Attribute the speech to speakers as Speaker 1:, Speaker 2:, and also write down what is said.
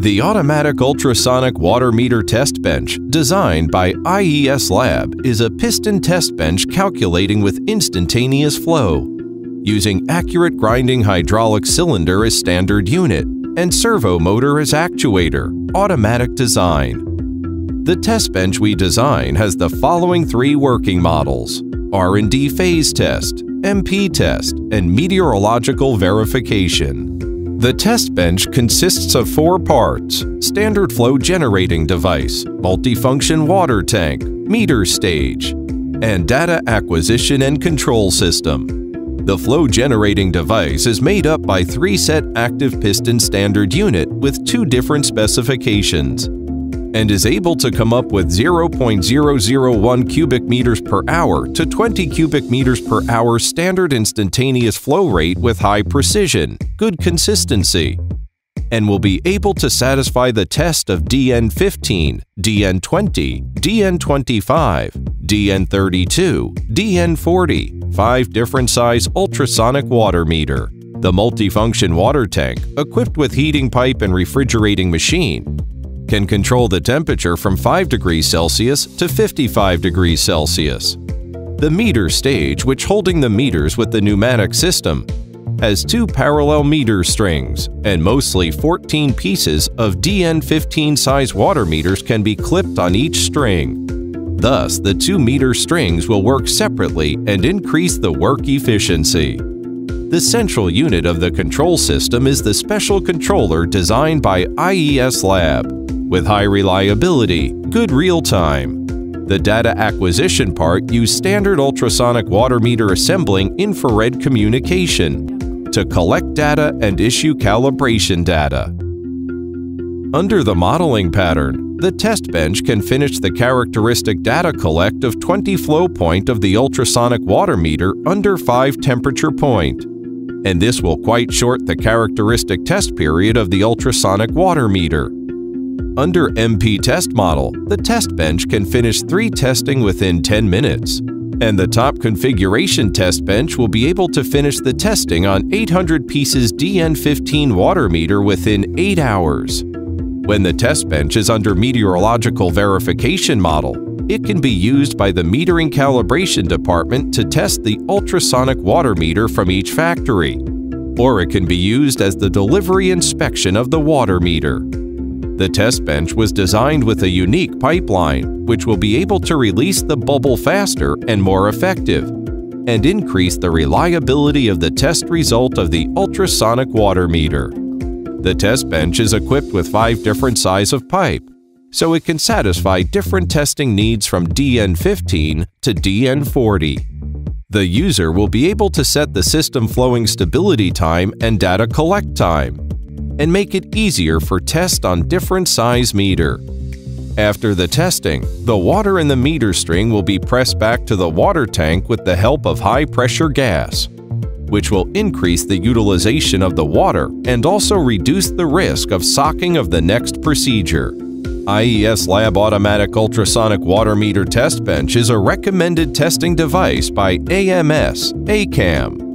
Speaker 1: The automatic ultrasonic water meter test bench designed by IES Lab is a piston test bench calculating with instantaneous flow, using accurate grinding hydraulic cylinder as standard unit and servo motor as actuator, automatic design. The test bench we design has the following three working models, R&D phase test, MP test, and meteorological verification. The test bench consists of four parts, standard flow generating device, multifunction water tank, meter stage, and data acquisition and control system. The flow generating device is made up by three set active piston standard unit with two different specifications and is able to come up with 0.001 cubic meters per hour to 20 cubic meters per hour standard instantaneous flow rate with high precision, good consistency, and will be able to satisfy the test of DN15, DN20, DN25, DN32, DN40, five different size ultrasonic water meter. The multifunction water tank, equipped with heating pipe and refrigerating machine, can control the temperature from 5 degrees Celsius to 55 degrees Celsius. The meter stage, which holding the meters with the pneumatic system, has two parallel meter strings, and mostly 14 pieces of DN15 size water meters can be clipped on each string. Thus, the two meter strings will work separately and increase the work efficiency. The central unit of the control system is the special controller designed by IES Lab with high reliability, good real-time. The data acquisition part use standard ultrasonic water meter assembling infrared communication to collect data and issue calibration data. Under the modeling pattern, the test bench can finish the characteristic data collect of 20 flow point of the ultrasonic water meter under 5 temperature point. And this will quite short the characteristic test period of the ultrasonic water meter. Under MP test model, the test bench can finish three testing within 10 minutes, and the top configuration test bench will be able to finish the testing on 800 pieces DN15 water meter within 8 hours. When the test bench is under meteorological verification model, it can be used by the metering calibration department to test the ultrasonic water meter from each factory, or it can be used as the delivery inspection of the water meter. The test bench was designed with a unique pipeline, which will be able to release the bubble faster and more effective, and increase the reliability of the test result of the ultrasonic water meter. The test bench is equipped with five different size of pipe, so it can satisfy different testing needs from DN15 to DN40. The user will be able to set the system flowing stability time and data collect time, and make it easier for test on different size meter. After the testing, the water in the meter string will be pressed back to the water tank with the help of high-pressure gas, which will increase the utilization of the water and also reduce the risk of socking of the next procedure. IES Lab Automatic Ultrasonic Water Meter Test Bench is a recommended testing device by AMS, ACAM,